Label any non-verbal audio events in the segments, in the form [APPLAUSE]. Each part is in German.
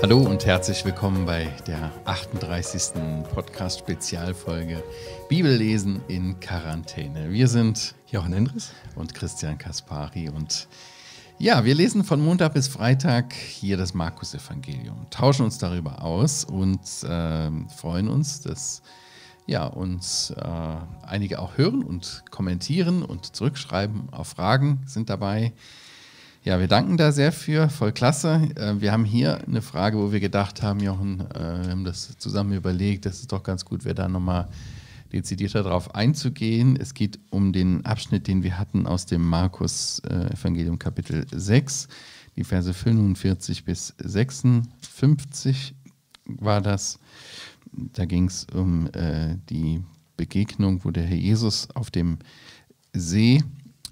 Hallo und herzlich willkommen bei der 38. Podcast-Spezialfolge Bibellesen in Quarantäne. Wir sind Jochen Endres und Christian Kaspari und ja, wir lesen von Montag bis Freitag hier das Markus-Evangelium, tauschen uns darüber aus und äh, freuen uns, dass ja, uns äh, einige auch hören und kommentieren und zurückschreiben. Auch Fragen sind dabei. Ja, wir danken da sehr für, voll klasse. Äh, wir haben hier eine Frage, wo wir gedacht haben, Jochen, äh, wir haben das zusammen überlegt, das ist doch ganz gut, wäre da nochmal dezidierter darauf einzugehen. Es geht um den Abschnitt, den wir hatten aus dem Markus-Evangelium äh, Kapitel 6, die Verse 45 bis 56 war das. Da ging es um äh, die Begegnung, wo der Herr Jesus auf dem See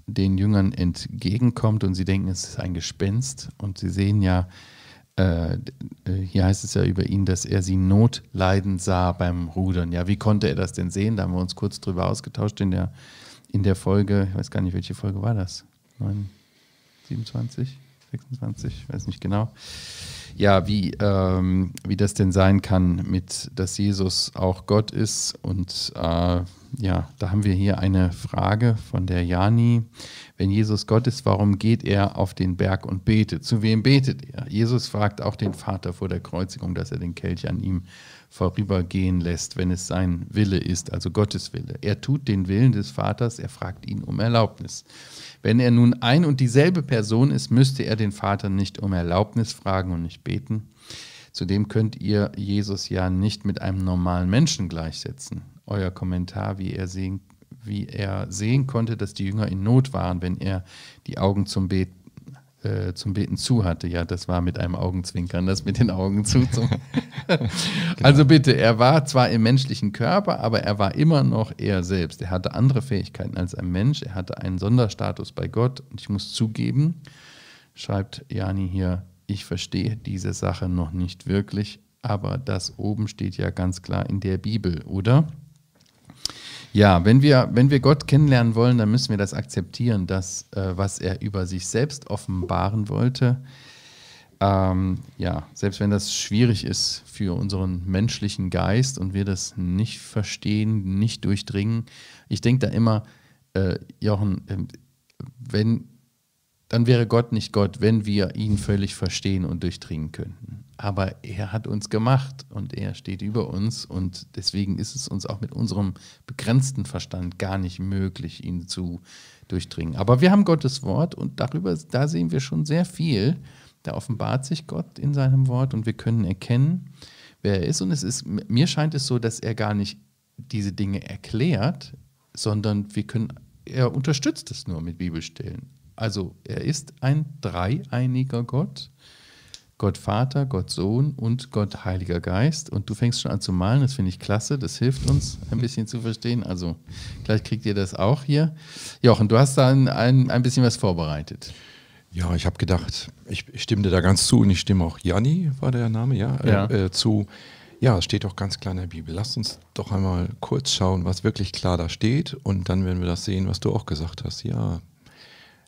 den Jüngern entgegenkommt und sie denken, es ist ein Gespenst. Und sie sehen ja, äh, äh, hier heißt es ja über ihn, dass er sie notleidend sah beim Rudern. Ja, wie konnte er das denn sehen? Da haben wir uns kurz drüber ausgetauscht in der, in der Folge, ich weiß gar nicht, welche Folge war das? 9, 27, 26, weiß nicht genau ja, wie, ähm, wie das denn sein kann, mit, dass Jesus auch Gott ist. Und äh, ja, da haben wir hier eine Frage von der Jani. Wenn Jesus Gott ist, warum geht er auf den Berg und betet? Zu wem betet er? Jesus fragt auch den Vater vor der Kreuzigung, dass er den Kelch an ihm vorübergehen lässt, wenn es sein Wille ist, also Gottes Wille. Er tut den Willen des Vaters, er fragt ihn um Erlaubnis. Wenn er nun ein und dieselbe Person ist, müsste er den Vater nicht um Erlaubnis fragen und nicht beten. Zudem könnt ihr Jesus ja nicht mit einem normalen Menschen gleichsetzen. Euer Kommentar, wie er sehen, wie er sehen konnte, dass die Jünger in Not waren, wenn er die Augen zum Beten äh, zum Beten zu hatte. Ja, das war mit einem Augenzwinkern, das mit den Augen zu. [LAUGHS] [LAUGHS] genau. Also bitte, er war zwar im menschlichen Körper, aber er war immer noch er selbst. Er hatte andere Fähigkeiten als ein Mensch. Er hatte einen Sonderstatus bei Gott. Und ich muss zugeben, schreibt Jani hier, ich verstehe diese Sache noch nicht wirklich, aber das oben steht ja ganz klar in der Bibel, oder? Ja, wenn wir, wenn wir Gott kennenlernen wollen, dann müssen wir das akzeptieren, dass äh, was er über sich selbst offenbaren wollte, ähm, ja, selbst wenn das schwierig ist für unseren menschlichen Geist und wir das nicht verstehen, nicht durchdringen, ich denke da immer, äh, Jochen, äh, wenn, dann wäre Gott nicht Gott, wenn wir ihn völlig verstehen und durchdringen könnten aber er hat uns gemacht und er steht über uns und deswegen ist es uns auch mit unserem begrenzten Verstand gar nicht möglich, ihn zu durchdringen. Aber wir haben Gottes Wort und darüber, da sehen wir schon sehr viel. Da offenbart sich Gott in seinem Wort und wir können erkennen, wer er ist. Und es ist, mir scheint es so, dass er gar nicht diese Dinge erklärt, sondern wir können, er unterstützt es nur mit Bibelstellen. Also er ist ein dreieiniger Gott Gott Vater, Gott Sohn und Gott Heiliger Geist. Und du fängst schon an zu malen, das finde ich klasse, das hilft uns ein bisschen zu verstehen. Also gleich kriegt ihr das auch hier. Jochen, du hast da ein, ein, ein bisschen was vorbereitet. Ja, ich habe gedacht, ich, ich stimme dir da ganz zu und ich stimme auch Janni, war der Name, ja, ja. Äh, äh, zu. Ja, es steht doch ganz klar in der Bibel. Lass uns doch einmal kurz schauen, was wirklich klar da steht und dann werden wir das sehen, was du auch gesagt hast. Ja,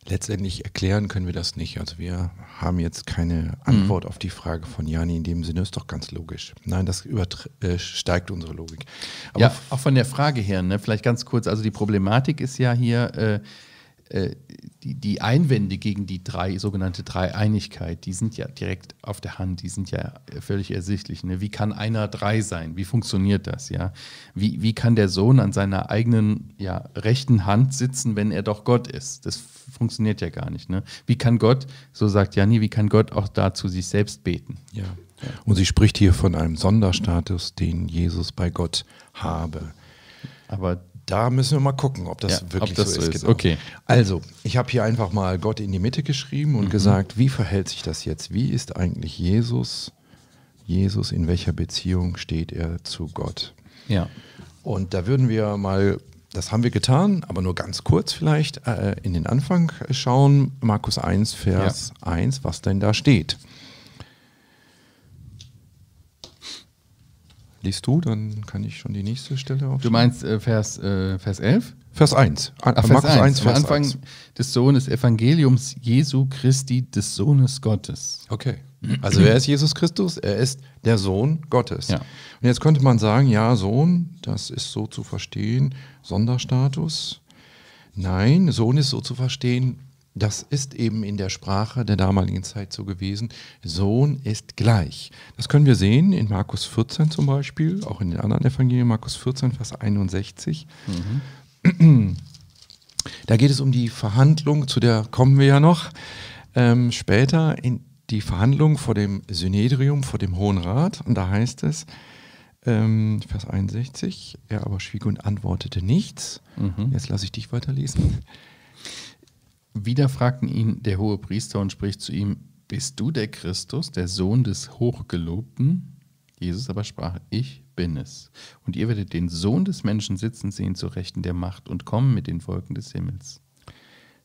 letztendlich erklären können wir das nicht. Also wir haben jetzt keine Antwort mhm. auf die Frage von Jani in dem Sinne, ist doch ganz logisch. Nein, das übersteigt äh, unsere Logik. Aber ja, auch von der Frage her, ne, vielleicht ganz kurz, also die Problematik ist ja hier, äh, äh, die, die Einwände gegen die drei, sogenannte Dreieinigkeit, die sind ja direkt auf der Hand, die sind ja völlig ersichtlich. Ne? Wie kann einer drei sein? Wie funktioniert das? Ja? Wie, wie kann der Sohn an seiner eigenen ja, rechten Hand sitzen, wenn er doch Gott ist? Das funktioniert ja gar nicht. Ne? Wie kann Gott, so sagt Janni, wie kann Gott auch dazu sich selbst beten? Ja. ja. Und sie spricht hier von einem Sonderstatus, den Jesus bei Gott habe. Aber da müssen wir mal gucken, ob das ja, wirklich ob das so ist. Genau. Okay. Also, ich habe hier einfach mal Gott in die Mitte geschrieben und mhm. gesagt, wie verhält sich das jetzt? Wie ist eigentlich Jesus? Jesus, in welcher Beziehung steht er zu Gott? Ja. Und da würden wir mal, das haben wir getan, aber nur ganz kurz vielleicht, äh, in den Anfang schauen. Markus 1, Vers ja. 1, was denn da steht. Liest du, dann kann ich schon die nächste Stelle aufschreiben. Du meinst äh, Vers, äh, Vers 11? Vers 1. Ach, Vers Markus 1, 1 Vers Anfang 1. des Sohnes Evangeliums Jesu Christi, des Sohnes Gottes. Okay. Also wer ist Jesus Christus? Er ist der Sohn Gottes. Ja. Und jetzt könnte man sagen, ja, Sohn, das ist so zu verstehen, Sonderstatus. Nein, Sohn ist so zu verstehen, das ist eben in der Sprache der damaligen Zeit so gewesen. Sohn ist gleich. Das können wir sehen in Markus 14 zum Beispiel, auch in den anderen Evangelien, Markus 14, Vers 61. Mhm. Da geht es um die Verhandlung, zu der kommen wir ja noch ähm, später, in die Verhandlung vor dem Synedrium, vor dem Hohen Rat. Und da heißt es, ähm, Vers 61, er aber schwieg und antwortete nichts. Mhm. Jetzt lasse ich dich weiterlesen. Wieder fragten ihn der hohe Priester und spricht zu ihm, bist du der Christus, der Sohn des Hochgelobten? Jesus aber sprach, ich bin es. Und ihr werdet den Sohn des Menschen sitzen sehen zu Rechten der Macht und kommen mit den Wolken des Himmels.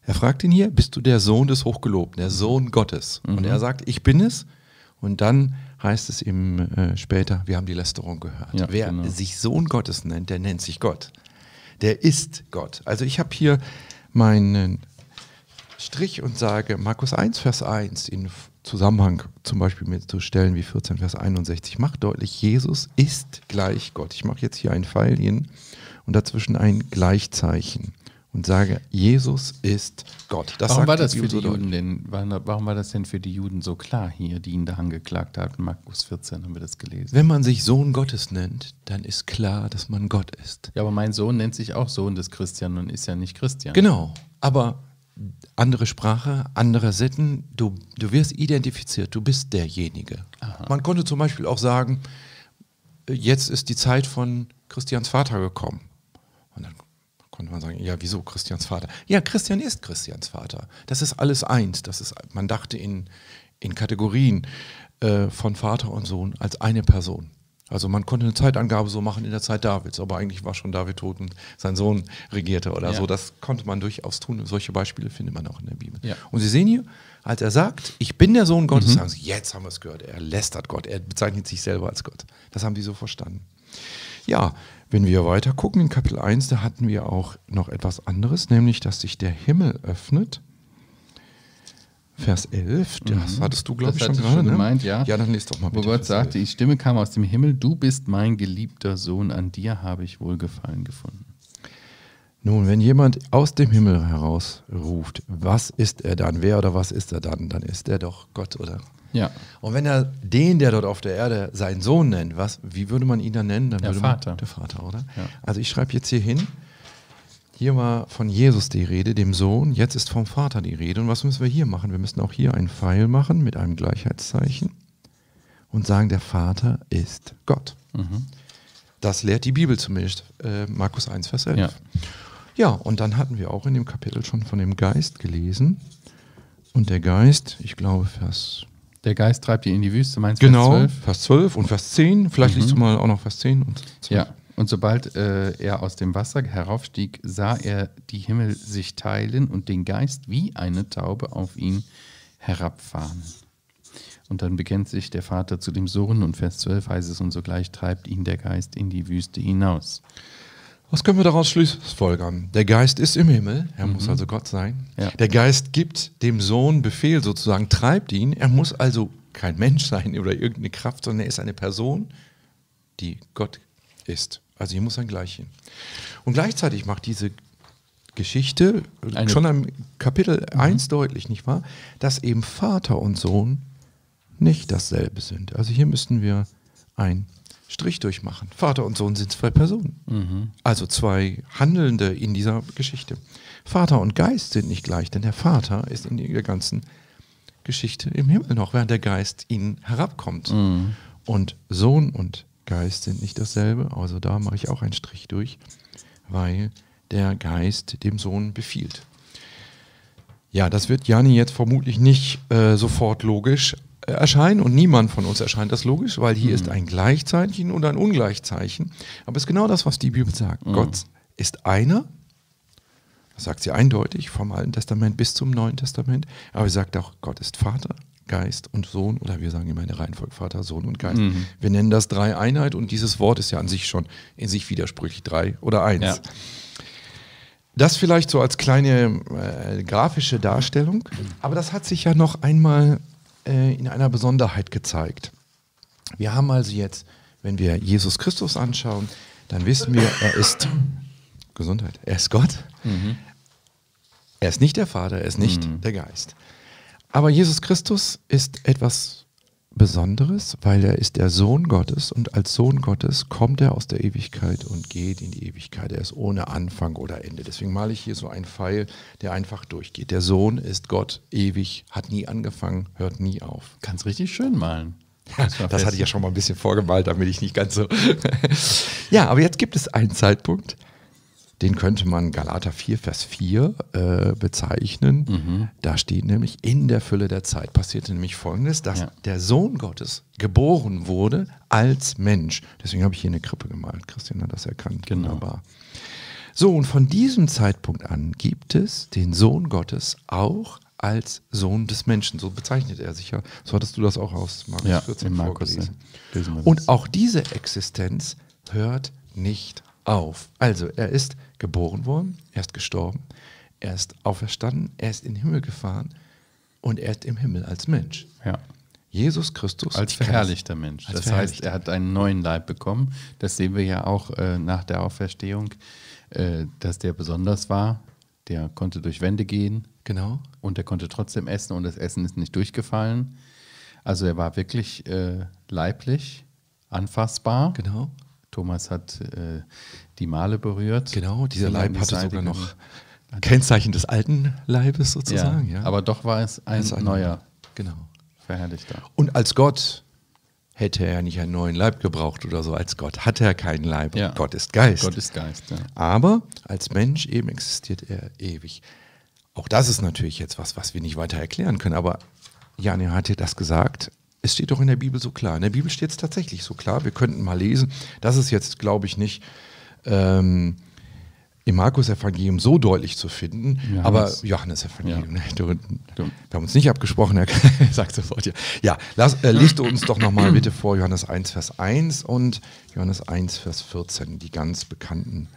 Er fragt ihn hier, bist du der Sohn des Hochgelobten, der Sohn Gottes? Mhm. Und er sagt, ich bin es. Und dann heißt es ihm äh, später, wir haben die Lästerung gehört. Ja, Wer genau. sich Sohn Gottes nennt, der nennt sich Gott. Der ist Gott. Also ich habe hier meinen Strich und sage Markus 1, Vers 1 in Zusammenhang zum Beispiel mit so Stellen wie 14, Vers 61 macht deutlich, Jesus ist gleich Gott. Ich mache jetzt hier ein Pfeil hin und dazwischen ein Gleichzeichen und sage, Jesus ist Gott. Das warum war das für die Juden denn? Warum war das denn für die Juden so klar hier, die ihn da angeklagt haben? Markus 14 haben wir das gelesen. Wenn man sich Sohn Gottes nennt, dann ist klar, dass man Gott ist. Ja, aber mein Sohn nennt sich auch Sohn des Christian und ist ja nicht Christian. Genau, aber andere Sprache, andere Sitten, du, du wirst identifiziert, du bist derjenige. Aha. Man konnte zum Beispiel auch sagen, jetzt ist die Zeit von Christians Vater gekommen. Und dann konnte man sagen, ja, wieso Christians Vater? Ja, Christian ist Christians Vater. Das ist alles eins. Das ist, man dachte in, in Kategorien äh, von Vater und Sohn als eine Person. Also man konnte eine Zeitangabe so machen in der Zeit Davids, aber eigentlich war schon David tot und sein Sohn regierte oder ja. so. Das konnte man durchaus tun. solche Beispiele findet man auch in der Bibel. Ja. Und Sie sehen hier, als er sagt, ich bin der Sohn Gottes, mhm. sagen Sie, jetzt haben wir es gehört. Er lästert Gott, er bezeichnet sich selber als Gott. Das haben die so verstanden. Ja, wenn wir weiter gucken in Kapitel 1, da hatten wir auch noch etwas anderes, nämlich, dass sich der Himmel öffnet. Vers 11, das mhm. hattest du, glaube ich, schon gerade. Schon ne? gemeint, ja. Ja, dann liest doch mal bitte. Wo Gott sagte, die Stimme kam aus dem Himmel, du bist mein geliebter Sohn, an dir habe ich Wohlgefallen gefunden. Nun, wenn jemand aus dem Himmel heraus ruft, was ist er dann? Wer oder was ist er dann? Dann ist er doch Gott, oder? Ja. Und wenn er den, der dort auf der Erde seinen Sohn nennt, was, wie würde man ihn dann nennen? Dann der Vater. Man, der Vater, oder? Ja. Also ich schreibe jetzt hier hin, hier war von Jesus die Rede, dem Sohn, jetzt ist vom Vater die Rede. Und was müssen wir hier machen? Wir müssen auch hier einen Pfeil machen mit einem Gleichheitszeichen und sagen, der Vater ist Gott. Mhm. Das lehrt die Bibel zumindest, äh, Markus 1, Vers 11. Ja. ja, und dann hatten wir auch in dem Kapitel schon von dem Geist gelesen. Und der Geist, ich glaube, Vers der Geist treibt ihn in die Wüste, meinst du? Genau, Vers 12? Vers 12 und Vers 10. Vielleicht mhm. liest du mal auch noch Vers 10 und 12. Ja, und sobald äh, er aus dem Wasser heraufstieg, sah er die Himmel sich teilen und den Geist wie eine Taube auf ihn herabfahren. Und dann bekennt sich der Vater zu dem Sohn und Vers 12 heißt es, und sogleich treibt ihn der Geist in die Wüste hinaus. Was können wir daraus schlussfolgern? Der Geist ist im Himmel, er mhm. muss also Gott sein. Ja. Der Geist gibt dem Sohn Befehl sozusagen, treibt ihn. Er muss also kein Mensch sein oder irgendeine Kraft, sondern er ist eine Person, die Gott ist. Also hier muss ein Gleichchen. Und gleichzeitig macht diese Geschichte eine schon am Kapitel mhm. 1 deutlich, nicht wahr? Dass eben Vater und Sohn nicht dasselbe sind. Also hier müssten wir ein Strich durchmachen. Vater und Sohn sind zwei Personen. Mhm. Also zwei Handelnde in dieser Geschichte. Vater und Geist sind nicht gleich, denn der Vater ist in der ganzen Geschichte im Himmel noch, während der Geist ihnen herabkommt. Mhm. Und Sohn und Geist sind nicht dasselbe. Also da mache ich auch einen Strich durch, weil der Geist dem Sohn befiehlt. Ja, das wird Jani jetzt vermutlich nicht äh, sofort logisch erscheinen und niemand von uns erscheint das logisch, weil hier mhm. ist ein Gleichzeichen und ein Ungleichzeichen. Aber es ist genau das, was die Bibel sagt. Mhm. Gott ist einer, das sagt sie eindeutig vom Alten Testament bis zum Neuen Testament, aber sie sagt auch, Gott ist Vater, Geist und Sohn oder wir sagen immer in der Reihenfolge Vater, Sohn und Geist. Mhm. Wir nennen das drei Einheit und dieses Wort ist ja an sich schon in sich widersprüchlich drei oder eins. Ja. Das vielleicht so als kleine äh, grafische Darstellung, aber das hat sich ja noch einmal äh, in einer Besonderheit gezeigt. Wir haben also jetzt, wenn wir Jesus Christus anschauen, dann wissen wir, er ist Gesundheit, er ist Gott. Mhm. Er ist nicht der Vater, er ist nicht mhm. der Geist. Aber Jesus Christus ist etwas Besonderes, weil er ist der Sohn Gottes und als Sohn Gottes kommt er aus der Ewigkeit und geht in die Ewigkeit. Er ist ohne Anfang oder Ende. Deswegen male ich hier so einen Pfeil, der einfach durchgeht. Der Sohn ist Gott ewig, hat nie angefangen, hört nie auf. Kannst richtig schön malen. Das, das hatte ich ja schon mal ein bisschen vorgemalt, damit ich nicht ganz so. [LAUGHS] ja, aber jetzt gibt es einen Zeitpunkt, den könnte man Galater 4, Vers 4 äh, bezeichnen. Mhm. Da steht nämlich, in der Fülle der Zeit passierte nämlich Folgendes, dass ja. der Sohn Gottes geboren wurde als Mensch. Deswegen habe ich hier eine Krippe gemalt. Christian hat das erkannt. Genau. Wunderbar. So, und von diesem Zeitpunkt an gibt es den Sohn Gottes auch als Sohn des Menschen. So bezeichnet er sich ja. So hattest du das auch aus Markus ja, 14 Markus, vorgelesen. Und auch diese Existenz hört nicht auf. Also, er ist geboren worden, er ist gestorben, er ist auferstanden, er ist in den Himmel gefahren und er ist im Himmel als Mensch. Ja. Jesus Christus. Als verherrlichter Mensch. Als das heißt, er hat einen neuen Leib bekommen. Das sehen wir ja auch äh, nach der Auferstehung, äh, dass der besonders war. Der konnte durch Wände gehen. Genau. Und er konnte trotzdem essen und das Essen ist nicht durchgefallen. Also er war wirklich äh, leiblich, anfassbar. Genau. Thomas hat äh, die Male berührt. Genau, dieser Leib hatte sogar noch Kennzeichen des alten Leibes sozusagen. Ja, ja. Aber doch war es ein, ein neuer, genau. verherrlichter. Und als Gott hätte er nicht einen neuen Leib gebraucht oder so. Als Gott hatte er keinen Leib. Ja. Gott ist Geist. Gott ist Geist. Ja. Aber als Mensch eben existiert er ewig. Auch das ist natürlich jetzt was, was wir nicht weiter erklären können. Aber Janne hat dir das gesagt es steht doch in der Bibel so klar. In der Bibel steht es tatsächlich so klar. Wir könnten mal lesen. Das ist jetzt, glaube ich, nicht ähm, im Markus-Evangelium so deutlich zu finden. Johannes. Aber Johannes-Evangelium, ja. ne? wir haben uns nicht abgesprochen, er [LAUGHS] sagt sofort ja. Ja, lass, äh, liest uns doch nochmal bitte vor Johannes 1, Vers 1 und Johannes 1, Vers 14, die ganz bekannten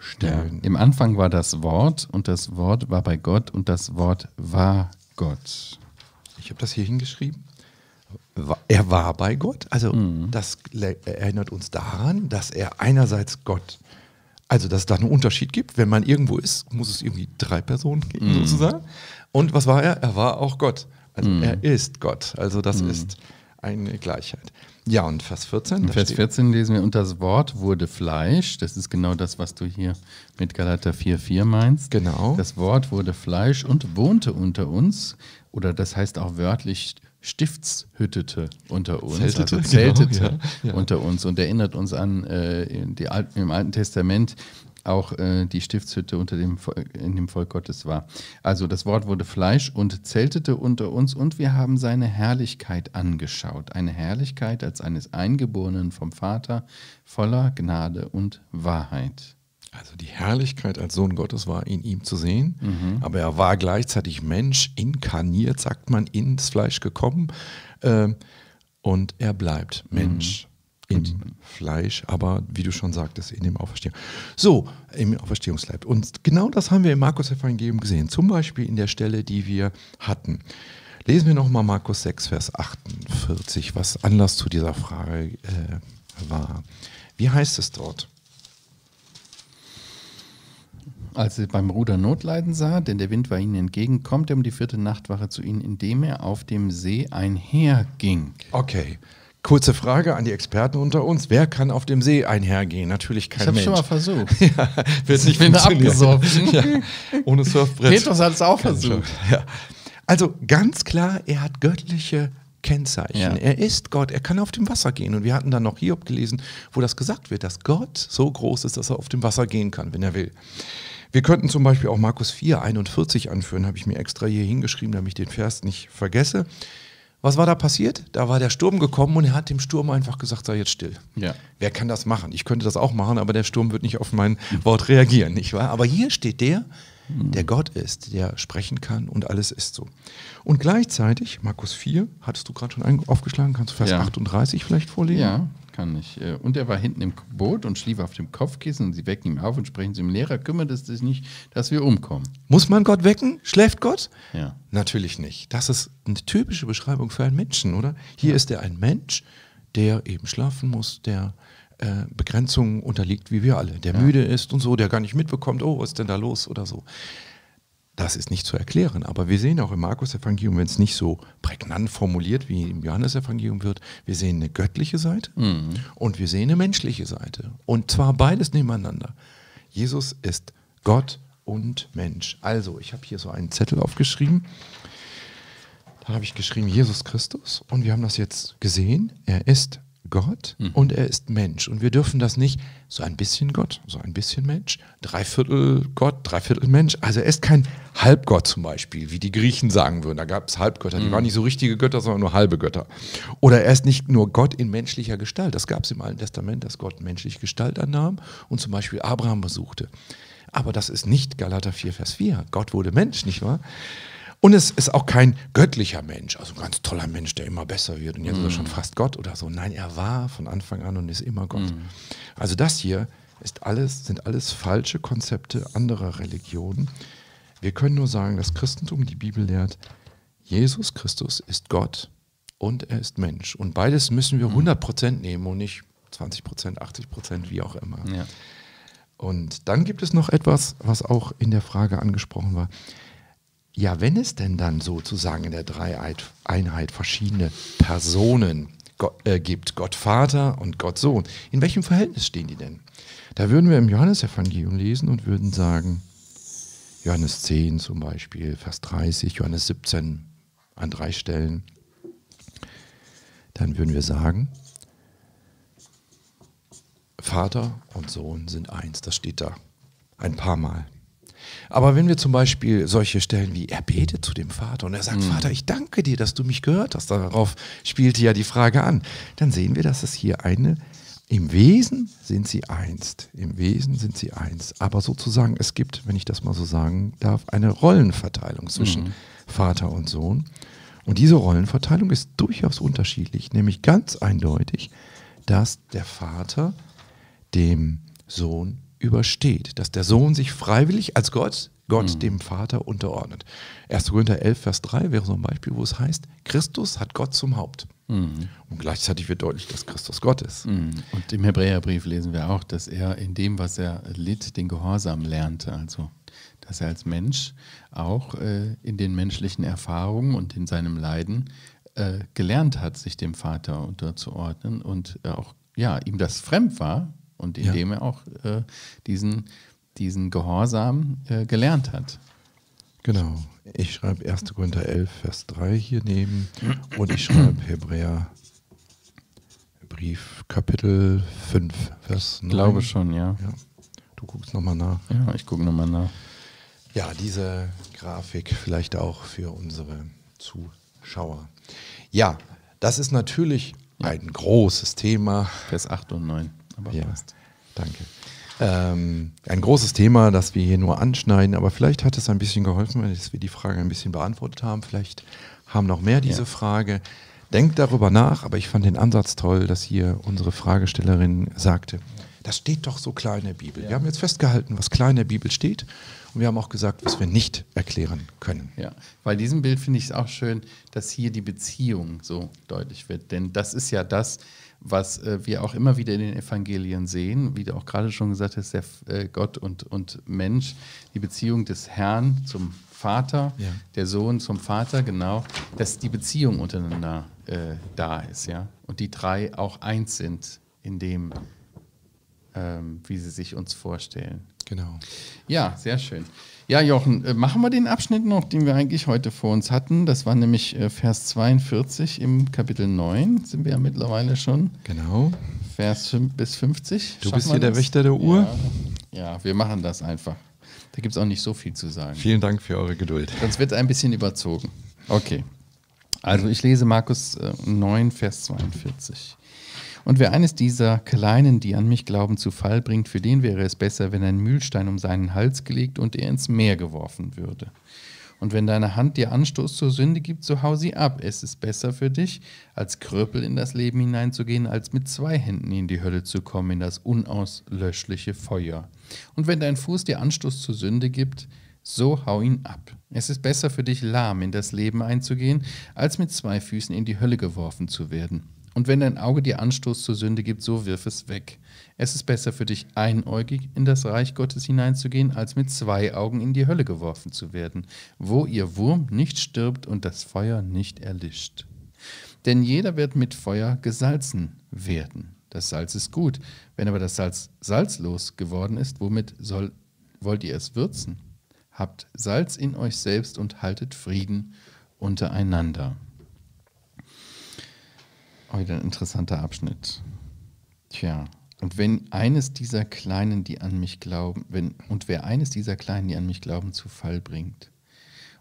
Stellen. Ja. Im Anfang war das Wort und das Wort war bei Gott und das Wort war Gott. Ich habe das hier hingeschrieben er war bei Gott. Also mhm. das erinnert uns daran, dass er einerseits Gott, also dass es da einen Unterschied gibt. Wenn man irgendwo ist, muss es irgendwie drei Personen geben, mhm. sozusagen. Und was war er? Er war auch Gott. Also mhm. er ist Gott. Also das mhm. ist eine Gleichheit. Ja, und Vers 14. Vers 14 lesen wir, und das Wort wurde Fleisch. Das ist genau das, was du hier mit Galater 4,4 meinst. Genau. Das Wort wurde Fleisch und wohnte unter uns. Oder das heißt auch wörtlich stiftshüttete unter uns, zeltete, also [LAUGHS] zeltete genau, ja, ja. unter uns und erinnert uns an äh, die Al im Alten Testament auch äh, die Stiftshütte unter dem in dem Volk Gottes war. Also das Wort wurde Fleisch und zeltete unter uns und wir haben seine Herrlichkeit angeschaut, eine Herrlichkeit als eines Eingeborenen vom Vater voller Gnade und Wahrheit. Also die Herrlichkeit als Sohn Gottes war in ihm zu sehen, mhm. aber er war gleichzeitig Mensch, inkarniert, sagt man, ins Fleisch gekommen. Äh, und er bleibt Mensch mhm. in mhm. Fleisch, aber wie du schon sagtest, in dem Auferstehung. So, im Auferstehungsleib. Und genau das haben wir im Markus-Evangelium gesehen. Zum Beispiel in der Stelle, die wir hatten. Lesen wir nochmal Markus 6, Vers 48, was Anlass zu dieser Frage äh, war. Wie heißt es dort? Als er beim Ruder Notleiden sah, denn der Wind war ihnen entgegen, kommt er um die vierte Nachtwache zu ihnen, indem er auf dem See einherging. Okay. Kurze Frage an die Experten unter uns. Wer kann auf dem See einhergehen? Natürlich kein ich Mensch. Ich habe schon mal versucht. [LAUGHS] ja, wird nicht bin abgesoffen. ja, ohne Surfbrett. Petrus hat es auch versucht. Ja. Also ganz klar, er hat göttliche Kennzeichen. Ja. Er ist Gott, er kann auf dem Wasser gehen. Und wir hatten dann noch Hiob gelesen, wo das gesagt wird, dass Gott so groß ist, dass er auf dem Wasser gehen kann, wenn er will. Wir könnten zum Beispiel auch Markus 4, 41 anführen, habe ich mir extra hier hingeschrieben, damit ich den Vers nicht vergesse. Was war da passiert? Da war der Sturm gekommen und er hat dem Sturm einfach gesagt, sei jetzt still. Ja. Wer kann das machen? Ich könnte das auch machen, aber der Sturm wird nicht auf mein Wort reagieren, nicht wahr? Aber hier steht der, der Gott ist, der sprechen kann und alles ist so. Und gleichzeitig, Markus 4, hattest du gerade schon aufgeschlagen, kannst du Vers ja. 38 vielleicht vorlesen? Ja, kann ich. Äh, und er war hinten im Boot und schlief auf dem Kopfkissen und sie wecken ihn auf und sprechen zu ihm, Lehrer, kümmert es dich nicht, dass wir umkommen. Muss man Gott wecken? Schläft Gott? Ja. Natürlich nicht. Das ist eine typische Beschreibung für einen Menschen, oder? Hier ja. ist er ein Mensch, der eben schlafen muss, der äh, Begrenzungen unterliegt wie wir alle, der ja. müde ist und so, der gar nicht mitbekommt, oh, was ist denn da los oder so. Das ist nicht zu erklären, aber wir sehen auch im Markus-Evangelium, wenn es nicht so prägnant formuliert wie im Johannes-Evangelium wird, wir sehen eine göttliche Seite mhm. und wir sehen eine menschliche Seite. Und zwar beides nebeneinander. Jesus ist Gott und Mensch. Also, ich habe hier so einen Zettel aufgeschrieben. Da habe ich geschrieben Jesus Christus und wir haben das jetzt gesehen. Er ist Gott mhm. und er ist Mensch. Und wir dürfen das nicht so ein bisschen Gott, so ein bisschen Mensch, dreiviertel Gott, dreiviertel Mensch. Also er ist kein Halbgott zum Beispiel, wie die Griechen sagen würden. Da gab es Halbgötter, die mhm. waren nicht so richtige Götter, sondern nur halbe Götter. Oder er ist nicht nur Gott in menschlicher Gestalt. Das gab es im Alten Testament, dass Gott menschliche Gestalt annahm und zum Beispiel Abraham besuchte. Aber das ist nicht Galater 4, Vers 4. Gott wurde Mensch, nicht wahr? Und es ist auch kein göttlicher Mensch, also ein ganz toller Mensch, der immer besser wird und jetzt mm. ist er schon mhm. fast Gott oder so. Nein, er war von Anfang an und ist immer Gott. Mm. Also das hier ist alles, sind alles falsche Konzepte anderer Religionen. Wir können nur sagen, das Christentum, die Bibel lehrt, Jesus Christus ist Gott und er ist Mensch. Und beides müssen wir 100% mhm. nehmen und nicht 20%, 80%, wie auch immer. Ja. Und dann gibt es noch etwas, was auch in der Frage angesprochen war. Ja, wenn es denn dann sozusagen in der Dreieinheit verschiedene Personen äh, gibt, Gott Vater und Gott Sohn, in welchem Verhältnis stehen die denn? Da würden wir im Johannesevangelium lesen und würden sagen, Johannes 10 zum Beispiel, Vers 30, Johannes 17 an drei Stellen, dann würden wir sagen, Vater und Sohn sind eins, das steht da ein paar Mal. Aber wenn wir zum Beispiel solche Stellen wie er betet zu dem Vater und er sagt, mhm. Vater, ich danke dir, dass du mich gehört hast, darauf spielte ja die Frage an, dann sehen wir, dass es hier eine, im Wesen sind sie eins, im Wesen sind sie eins, aber sozusagen es gibt, wenn ich das mal so sagen darf, eine Rollenverteilung zwischen mhm. Vater und Sohn. Und diese Rollenverteilung ist durchaus unterschiedlich, nämlich ganz eindeutig, dass der Vater dem Sohn übersteht, dass der Sohn sich freiwillig als Gott, Gott mhm. dem Vater unterordnet. 1. Korinther 11, Vers 3 wäre so ein Beispiel, wo es heißt, Christus hat Gott zum Haupt. Mhm. Und gleichzeitig wird deutlich, dass Christus Gott ist. Mhm. Und im Hebräerbrief lesen wir auch, dass er in dem, was er litt, den Gehorsam lernte. Also, dass er als Mensch auch äh, in den menschlichen Erfahrungen und in seinem Leiden äh, gelernt hat, sich dem Vater unterzuordnen und auch ja, ihm das fremd war, und indem ja. er auch äh, diesen, diesen Gehorsam äh, gelernt hat. Genau. Ich schreibe 1. Korinther 11, Vers 3 hier neben und ich schreibe Hebräer Brief Kapitel 5, Vers 9. Ich glaube schon, ja. ja. Du guckst nochmal nach. Ja, ich gucke nochmal nach. Ja, diese Grafik vielleicht auch für unsere Zuschauer. Ja, das ist natürlich ja. ein großes Thema. Vers 8 und 9 aber ja, passt. Danke. Ähm, ein großes Thema, das wir hier nur anschneiden, aber vielleicht hat es ein bisschen geholfen, dass wir die Frage ein bisschen beantwortet haben. Vielleicht haben noch mehr diese ja. Frage. Denkt darüber nach, aber ich fand den Ansatz toll, dass hier unsere Fragestellerin sagte, das steht doch so klar in der Bibel. Ja. Wir haben jetzt festgehalten, was klar in der Bibel steht und wir haben auch gesagt, was wir nicht erklären können. Ja, bei diesem Bild finde ich es auch schön, dass hier die Beziehung so deutlich wird. Denn das ist ja das, was äh, wir auch immer wieder in den Evangelien sehen, wie du auch gerade schon gesagt hast, der äh, Gott und, und Mensch, die Beziehung des Herrn zum Vater, ja. der Sohn zum Vater, genau, dass die Beziehung untereinander äh, da ist, ja. Und die drei auch eins sind in dem, ähm, wie sie sich uns vorstellen. Genau. Ja, sehr schön. Ja, Jochen, äh, machen wir den Abschnitt noch, den wir eigentlich heute vor uns hatten. Das war nämlich äh, Vers 42 im Kapitel 9, sind wir ja mittlerweile schon. Genau. Vers 5 bis 50. Du Schaffen bist hier der Wächter der Uhr. Ja, ja wir machen das einfach. Da gibt es auch nicht so viel zu sagen. Vielen Dank für eure Geduld. Sonst wird ein bisschen überzogen. Okay. Also ich lese Markus 9, äh, Vers 42. Und wer eines dieser Kleinen, die an mich glauben, zu Fall bringt, für den wäre es besser, wenn ein Mühlstein um seinen Hals gelegt und er ins Meer geworfen würde. Und wenn deine Hand dir Anstoß zur Sünde gibt, so hau sie ab. Es ist besser für dich, als Kröpel in das Leben hineinzugehen, als mit zwei Händen in die Hölle zu kommen, in das unauslöschliche Feuer. Und wenn dein Fuß dir Anstoß zur Sünde gibt, so hau ihn ab. Es ist besser für dich, lahm in das Leben einzugehen, als mit zwei Füßen in die Hölle geworfen zu werden. Und wenn dein Auge dir Anstoß zur Sünde gibt, so wirf es weg. Es ist besser für dich, einäugig in das Reich Gottes hineinzugehen, als mit zwei Augen in die Hölle geworfen zu werden, wo ihr Wurm nicht stirbt und das Feuer nicht erlischt. Denn jeder wird mit Feuer gesalzen werden. Das Salz ist gut. Wenn aber das Salz salzlos geworden ist, womit soll, wollt ihr es würzen? Habt Salz in euch selbst und haltet Frieden untereinander. Heute ein interessanter Abschnitt. Tja, und wenn eines dieser Kleinen, die an mich glauben, wenn, und wer eines dieser Kleinen, die an mich glauben, zu Fall bringt,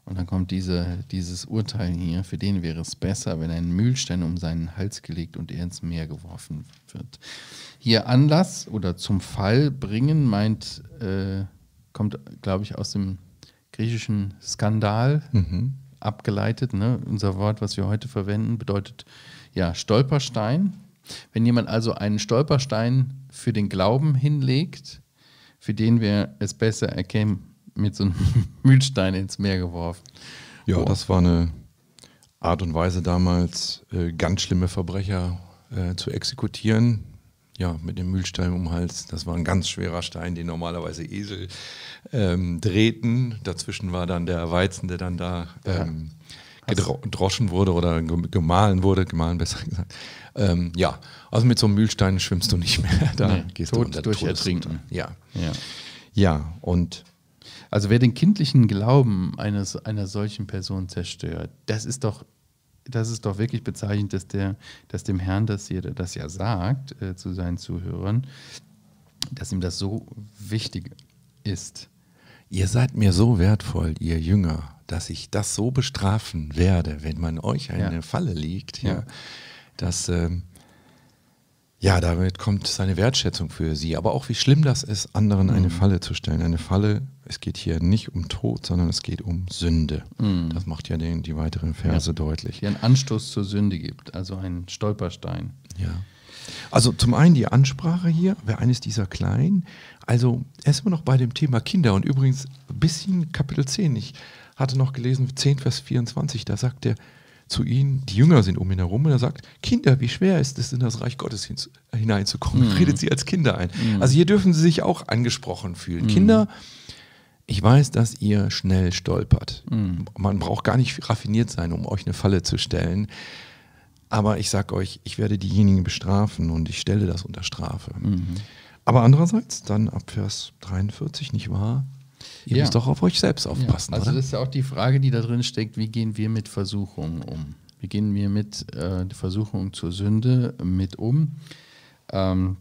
und dann kommt diese, dieses Urteil hier, für den wäre es besser, wenn ein Mühlstein um seinen Hals gelegt und er ins Meer geworfen wird. Hier Anlass oder zum Fall bringen meint, äh, kommt, glaube ich, aus dem griechischen Skandal mhm. abgeleitet. Ne? Unser Wort, was wir heute verwenden, bedeutet ja, Stolperstein. Wenn jemand also einen Stolperstein für den Glauben hinlegt, für den wir es besser erkennen, mit so einem [LAUGHS] Mühlstein ins Meer geworfen. Ja, oh. das war eine Art und Weise damals, äh, ganz schlimme Verbrecher äh, zu exekutieren. Ja, mit dem Mühlstein um den Hals. Das war ein ganz schwerer Stein, den normalerweise Esel ähm, drehten. Dazwischen war dann der Weizen, der dann da ähm, gedroschen wurde oder gemahlen wurde, gemahlen besser [LAUGHS] gesagt. Ähm, ja, also mit so einem Mühlstein schwimmst du nicht mehr. Da nee, gehst tot, du durch Ertrinken. Ja. ja. Ja, und. Also wer den kindlichen Glauben eines, einer solchen Person zerstört, das ist doch, das ist doch wirklich bezeichnend, dass, der, dass dem Herrn das, hier, das ja sagt äh, zu seinen Zuhörern, dass ihm das so wichtig ist. Ihr seid mir so wertvoll, ihr Jünger, dass ich das so bestrafen werde, wenn man euch eine ja. Falle liegt, ja, ja. dass ähm, ja, damit kommt seine Wertschätzung für sie. Aber auch wie schlimm das ist, anderen mhm. eine Falle zu stellen. Eine Falle, es geht hier nicht um Tod, sondern es geht um Sünde. Mhm. Das macht ja den, die weiteren Verse deutlich. Die einen Anstoß zur Sünde gibt, also einen Stolperstein. Ja. Also zum einen die Ansprache hier, wer eines dieser Kleinen. Also er ist immer noch bei dem Thema Kinder und übrigens ein bisschen Kapitel 10. Ich hatte noch gelesen, 10 Vers 24, da sagt er zu ihnen, die Jünger sind um ihn herum und er sagt, Kinder, wie schwer ist es in das Reich Gottes hineinzukommen? Mhm. Redet sie als Kinder ein. Mhm. Also hier dürfen sie sich auch angesprochen fühlen. Mhm. Kinder, ich weiß, dass ihr schnell stolpert. Mhm. Man braucht gar nicht raffiniert sein, um euch eine Falle zu stellen. Aber ich sage euch, ich werde diejenigen bestrafen und ich stelle das unter Strafe. Aber andererseits, dann ab Vers 43, nicht wahr? Ihr ja. müsst doch auf euch selbst aufpassen. Ja, also oder? das ist ja auch die Frage, die da drin steckt, wie gehen wir mit Versuchungen um? Wie gehen wir mit äh, der Versuchung zur Sünde mit um? Ähm,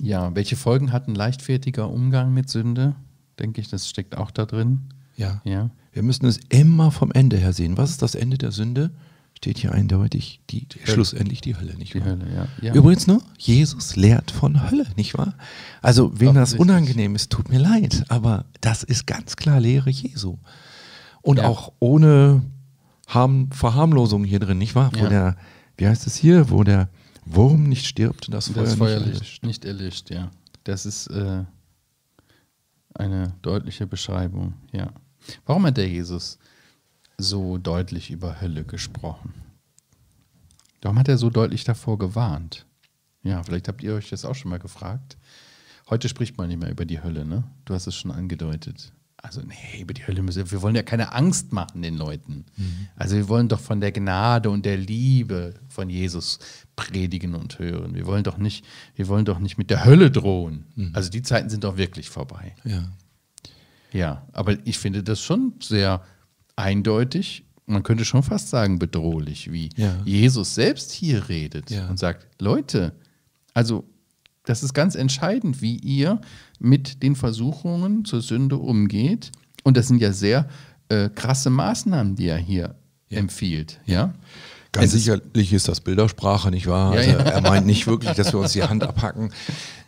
ja, welche Folgen hat ein leichtfertiger Umgang mit Sünde? Denke ich, das steckt auch da drin. Ja. ja. Wir müssen es immer vom Ende her sehen. Was ist das Ende der Sünde? Steht hier eindeutig die, die schlussendlich die Hölle, nicht die wahr? Hölle, ja. ja. Übrigens nur, Jesus lehrt von Hölle, nicht wahr? Also, wem das unangenehm ist, tut mir leid, aber das ist ganz klar Lehre Jesu. Und ja. auch ohne Harm, Verharmlosung hier drin, nicht wahr? Wo ja. der, wie heißt es hier, wo der Wurm nicht stirbt und das, das Feuer, Feuer, nicht erlischt. Nicht erlischt, ja. Das ist äh, eine deutliche Beschreibung, ja. Warum hat der Jesus so deutlich über Hölle gesprochen? Warum hat er so deutlich davor gewarnt? Ja, vielleicht habt ihr euch das auch schon mal gefragt. Heute spricht man nicht mehr über die Hölle, ne? Du hast es schon angedeutet. Also, nee, über die Hölle müssen wir, wir wollen ja keine Angst machen den Leuten. Mhm. Also, wir wollen doch von der Gnade und der Liebe von Jesus predigen und hören. Wir wollen doch nicht, wir wollen doch nicht mit der Hölle drohen. Mhm. Also, die Zeiten sind doch wirklich vorbei. Ja. Ja, aber ich finde das schon sehr eindeutig, man könnte schon fast sagen bedrohlich, wie ja. Jesus selbst hier redet ja. und sagt, Leute, also das ist ganz entscheidend, wie ihr mit den Versuchungen zur Sünde umgeht. Und das sind ja sehr äh, krasse Maßnahmen, die er hier ja. empfiehlt. Ja? Ganz sicherlich ist das Bildersprache, nicht wahr? Also er meint nicht wirklich, dass wir uns die Hand abhacken. [LAUGHS]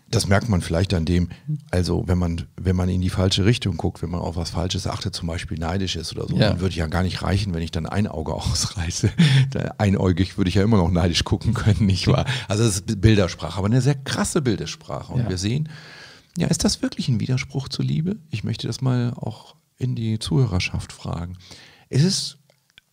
Das merkt man vielleicht an dem, also wenn man, wenn man in die falsche Richtung guckt, wenn man auf was Falsches achtet, zum Beispiel neidisch ist oder so, ja. dann würde ja gar nicht reichen, wenn ich dann ein Auge [LAUGHS] ausreiße. Einäugig würde ich ja immer noch neidisch gucken können, nicht wahr? Also das ist Bildersprache, aber eine sehr krasse Bildersprache. Und ja. wir sehen, ja, ist das wirklich ein Widerspruch zur Liebe? Ich möchte das mal auch in die Zuhörerschaft fragen. Ist es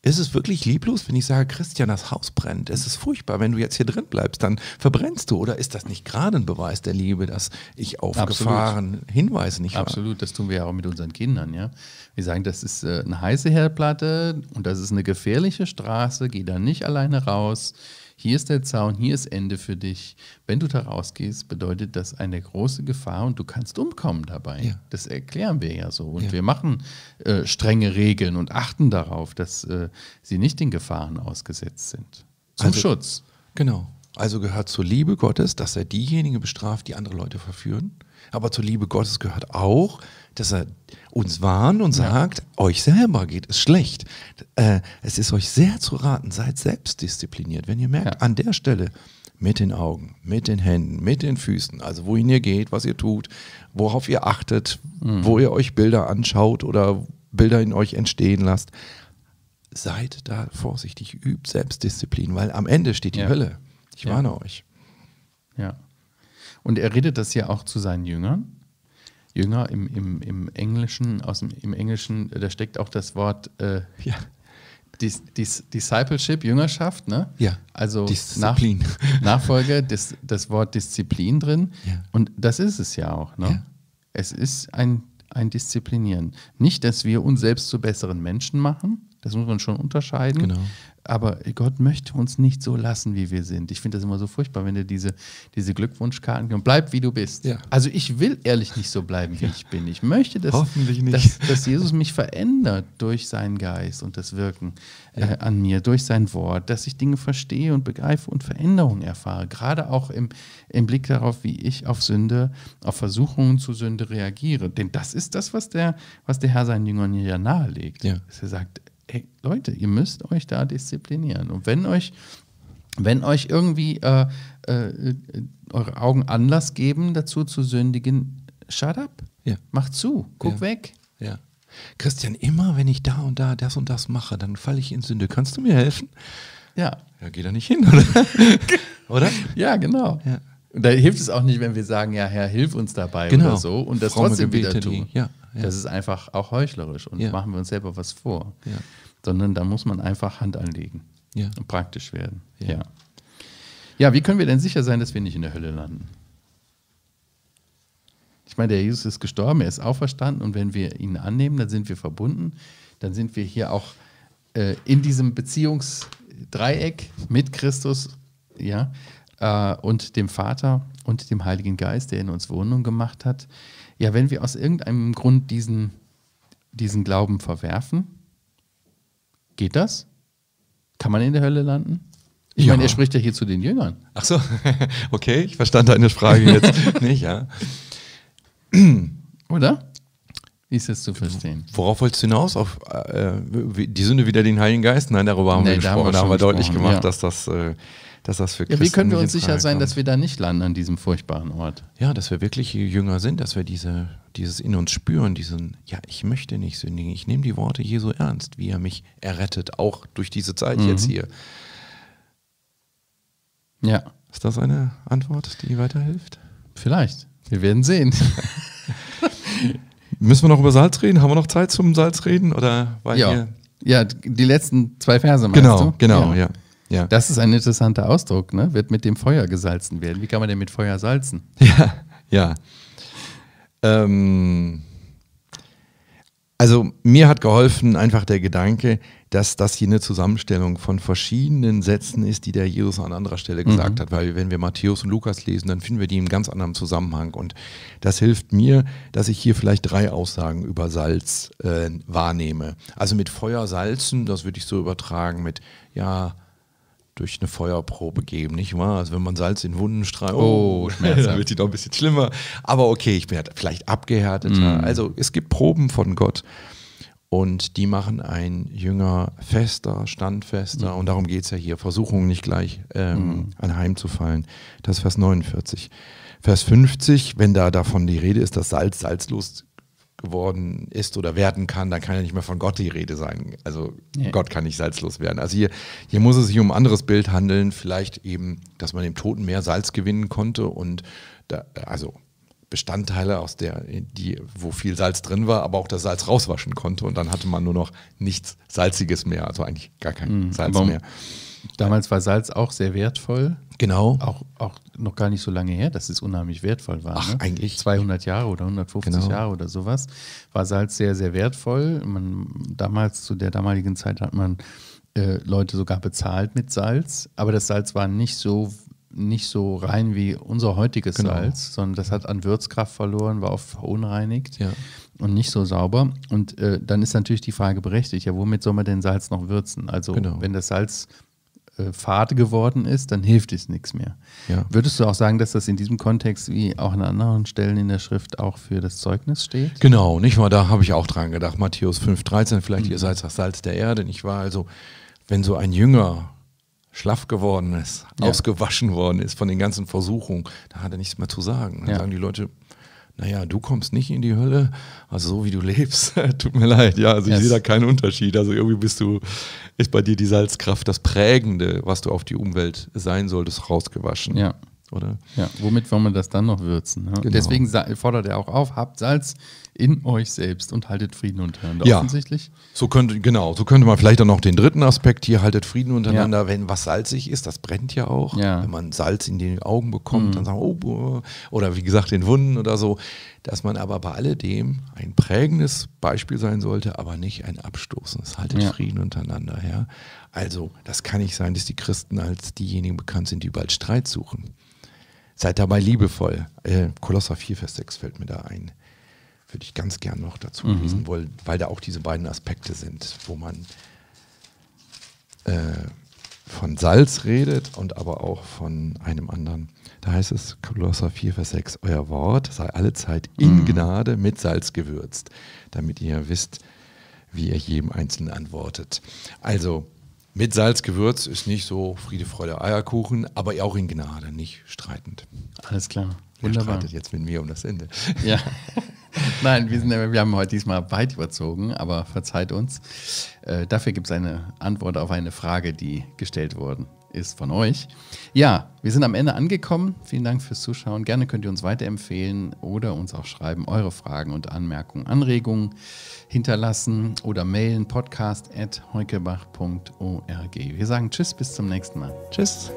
ist es wirklich lieblos, wenn ich sage, Christian, das Haus brennt? Es ist furchtbar, wenn du jetzt hier drin bleibst, dann verbrennst du. Oder ist das nicht gerade ein Beweis der Liebe, dass ich auf Absolut. Gefahren hinweise? Nicht? Absolut, das tun wir ja auch mit unseren Kindern. Ja? Wir sagen, das ist äh, eine heiße Herdplatte und das ist eine gefährliche Straße, geh da nicht alleine raus hier ist der Zaun, hier ist Ende für dich. Wenn du da rausgehst, bedeutet das eine große Gefahr und du kannst umkommen dabei. Ja. Das erklären wir ja so. Und ja. wir machen äh, strenge Regeln und achten darauf, dass äh, sie nicht den Gefahren ausgesetzt sind. Zum also, Schutz. Genau. Also gehört zur Liebe Gottes, dass er diejenigen bestraft, die andere Leute verführen. Aber zur Liebe Gottes gehört auch, dass er uns warnt und sagt, ja. euch selber geht es schlecht. Äh, es ist euch sehr zu raten, seid selbstdiszipliniert. Wenn ihr merkt, ja. an der Stelle mit den Augen, mit den Händen, mit den Füßen, also wohin ihr geht, was ihr tut, worauf ihr achtet, mhm. wo ihr euch Bilder anschaut oder Bilder in euch entstehen lasst, seid da vorsichtig, übt Selbstdisziplin, weil am Ende steht die ja. Hölle. Ich warne euch. Ja. Und er redet das ja auch zu seinen Jüngern. Jünger im, im, im Englischen, aus dem, im Englischen, da steckt auch das Wort äh, [LAUGHS] ja. Dis, Dis, Discipleship, Jüngerschaft, ne? Ja. Also Disziplin. Nach, [LAUGHS] Nachfolge, das, das Wort Disziplin drin. Ja. Und das ist es ja auch, ne? Ja. Es ist ein, ein Disziplinieren. Nicht, dass wir uns selbst zu besseren Menschen machen, das muss man schon unterscheiden. Genau. Aber Gott möchte uns nicht so lassen, wie wir sind. Ich finde das immer so furchtbar, wenn du diese, diese Glückwunschkarten gibst. Bleib, wie du bist. Ja. Also ich will ehrlich nicht so bleiben, wie ja. ich bin. Ich möchte, dass, dass, dass, Jesus mich verändert durch seinen Geist und das Wirken ja. äh, an mir, durch sein Wort, dass ich Dinge verstehe und begreife und Veränderungen erfahre. Gerade auch im, im Blick darauf, wie ich auf Sünde, auf Versuchungen zu Sünde reagiere. Denn das ist das, was der, was der Herr seinen Jüngern ja nahelegt. Dass er sagt, hey, Leute, ihr müsst euch da disziplinieren. Und wenn euch, wenn euch irgendwie äh, äh, eure Augen Anlass geben, dazu zu sündigen, shut up. Ja. Macht zu, guck ja. weg. Ja. Christian, immer wenn ich da und da das und das mache, dann falle ich in Sünde. Kannst du mir helfen? Ja. Ja, geh da nicht hin, [LAUGHS] oder? oder? Ja, genau. Ja. Da hilft es auch nicht, wenn wir sagen, ja, Herr, hilf uns dabei genau. oder so und das Fromme trotzdem wieder tun. Ja, ja. Das ist einfach auch heuchlerisch und machen wir uns selber was vor. Ja sondern da muss man einfach Hand anlegen ja. und praktisch werden. Ja. ja. Ja, wie können wir denn sicher sein, dass wir nicht in der Hölle landen? Ich meine, der Jesus ist gestorben, er ist auferstanden und wenn wir ihn annehmen, dann sind wir verbunden, dann sind wir hier auch äh, in diesem Beziehungsdreieck mit Christus ja, äh, und dem Vater und dem Heiligen Geist, der in uns Wohnung gemacht hat. Ja, wenn wir aus irgendeinem Grund diesen, diesen Glauben verwerfen, Geht das? Kann man in der Hölle landen? Ich ja. meine, er spricht ja hier zu den Jüngern. Ach so, [LAUGHS] okay, ich verstand deine Frage jetzt [LAUGHS] nicht, ja. [CLEARS THROAT] Oder? Wie ist das zu verstehen? Worauf wolltest du hinaus? Auf äh, die Sünde wieder den Heiligen Geist? Nein, darüber haben nee, wir gesprochen. Da haben wir, da haben wir deutlich gemacht, ja. dass das äh, dass das für ja, Wie können wir uns sicher sein, dass wir da nicht landen an diesem furchtbaren Ort? Ja, dass wir wirklich Jünger sind, dass wir diese, dieses in uns spüren, diesen, ja, ich möchte nicht sündigen, ich nehme die Worte Jesu ernst, wie er mich errettet, auch durch diese Zeit mhm. jetzt hier. Ja. Ist das eine Antwort, die weiterhilft? Vielleicht. Wir werden sehen. [LAUGHS] Müssen wir noch über Salz reden? Haben wir noch Zeit zum Salz reden? Oder ja. ja, die letzten zwei Verse meinst genau, du? Genau, ja. ja. Ja. Das ist ein interessanter Ausdruck, ne? Wird mit dem Feuer gesalzen werden. Wie kann man denn mit Feuer salzen? Ja, ja. Ähm, also mir hat geholfen einfach der Gedanke, dass das hier eine Zusammenstellung von verschiedenen Sätzen ist, die der Jesus an anderer Stelle gesagt mhm. hat. Weil wenn wir Matthäus und Lukas lesen, dann finden wir die im ganz anderen Zusammenhang. Und das hilft mir, dass ich hier vielleicht drei Aussagen über Salz äh, wahrnehme. Also mit Feuer salzen, das würde ich so übertragen mit, ja, durch eine Feuerprobe geben, nicht wahr? Also wenn man Salz in Wunden streicht, oh, dann [LAUGHS] wird die doch ein bisschen schlimmer. Aber okay, ich bin vielleicht abgehärteter. Mm. Also es gibt Proben von Gott. und die machen ein Jünger fester, standfester. Mhm. Und darum geht es ja hier. Versuchung nicht gleich ähm, mhm. anheimzufallen. Das ist Vers 49. Vers 50, wenn da davon die Rede ist, dass Salz salzlos geworden ist oder werden kann, dann kann ja nicht mehr von Gott die Rede sein. Also ja. Gott kann nicht salzlos werden. Also hier, hier muss es sich um ein anderes Bild handeln. Vielleicht eben, dass man dem Toten mehr Salz gewinnen konnte und da, also Bestandteile, aus der, die, wo viel Salz drin war, aber auch das Salz rauswaschen konnte. Und dann hatte man nur noch nichts Salziges mehr, also eigentlich gar kein mhm, Salz mehr. Damals war Salz auch sehr wertvoll. Genau. Auch, auch noch gar nicht so lange her, dass es unheimlich wertvoll war. Ach, ne? eigentlich. 200 Jahre oder 150 genau. Jahre oder sowas war Salz sehr, sehr wertvoll. Man, damals, zu der damaligen Zeit, hat man äh, Leute sogar bezahlt mit Salz. Aber das Salz war nicht so nicht so rein wie unser heutiges genau. Salz, sondern das hat an Würzkraft verloren, war oft verunreinigt ja. und nicht so sauber. Und äh, dann ist natürlich die Frage berechtigt, ja, womit soll man denn Salz noch würzen? Also genau. wenn das Salz äh, fade geworden ist, dann hilft es nichts mehr. Ja. Würdest du auch sagen, dass das in diesem Kontext wie auch an anderen Stellen in der Schrift auch für das Zeugnis steht? Genau, nicht wahr? Da habe ich auch dran gedacht. Matthäus 5,13, vielleicht mhm. ihr seid das Salz der Erde, nicht wahr? Also wenn so ein Jünger schlaff geworden ist, ja. ausgewaschen worden ist von den ganzen Versuchungen, da hat er nichts mehr zu sagen. Dann ja. sagen die Leute, naja, du kommst nicht in die Hölle, also so wie du lebst, [LAUGHS] tut mir leid, ja, also yes. ich sehe da keinen Unterschied. Also irgendwie bist du, ist bei dir die Salzkraft das Prägende, was du auf die Umwelt sein solltest, rausgewaschen. Ja. Oder? Ja, womit wollen wir das dann noch würzen? Ne? Genau. Deswegen fordert er auch auf, habt Salz in euch selbst und haltet Frieden untereinander. Ja, offensichtlich. So könnte, genau, so könnte man vielleicht dann noch den dritten Aspekt hier, haltet Frieden untereinander, ja. wenn was salzig ist, das brennt ja auch. Ja. Wenn man Salz in die Augen bekommt, mhm. dann sagen, oh, oder wie gesagt, in Wunden oder so, dass man aber bei alledem ein prägendes Beispiel sein sollte, aber nicht ein abstoßendes. Haltet ja. Frieden untereinander, ja. Also, das kann nicht sein, dass die Christen als diejenigen bekannt sind, die überall Streit suchen. Seid dabei liebevoll. Äh, Kolosser 4, Vers 6 fällt mir da ein. Würde ich ganz gern noch dazu mhm. lesen, weil, weil da auch diese beiden Aspekte sind, wo man äh, von Salz redet und aber auch von einem anderen. Da heißt es, Kolosser 4, Vers 6, euer Wort sei allezeit in mhm. Gnade mit Salz gewürzt, damit ihr wisst, wie ihr jedem Einzelnen antwortet. Also mit Salz gewürzt ist nicht so Friede, Freude, Eierkuchen, aber auch in Gnade, nicht streitend. Alles klar. Wunderbar. Er streitet jetzt mit mir um das Ende. [LAUGHS] Ja. Nein, wir, sind, wir haben heute diesmal weit überzogen, aber verzeiht uns. Äh, dafür gibt es eine Antwort auf eine Frage, die gestellt worden ist von euch. Ja, wir sind am Ende angekommen. Vielen Dank fürs Zuschauen. Gerne könnt ihr uns weiterempfehlen oder uns auch schreiben, eure Fragen und Anmerkungen, Anregungen hinterlassen oder mailen podcast.heukebach.org. Wir sagen Tschüss, bis zum nächsten Mal. Tschüss.